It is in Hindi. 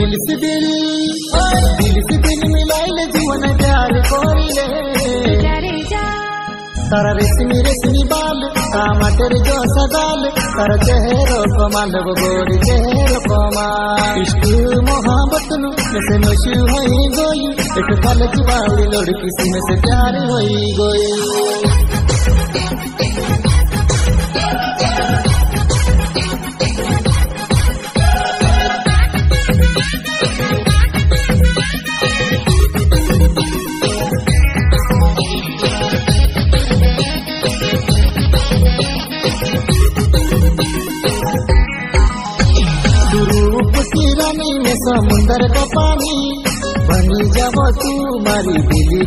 दिल से दिल दिल से दिल मिलाइले जीवन प्यार कोरी कोरिले तारा रेशमी रेशमी बाल कामा तेरे जो सदाल तारा चेहरो कमाल वो गोरी चेहरो कमाल इश्क मोहब्बत नु जैसे नशु होई गोई एक पल की बावड़ी लड़की सी में से प्यार होई गोई समुंदर સિરાની पानी સમુદર કપાની બની જાવ તું મારી દિલી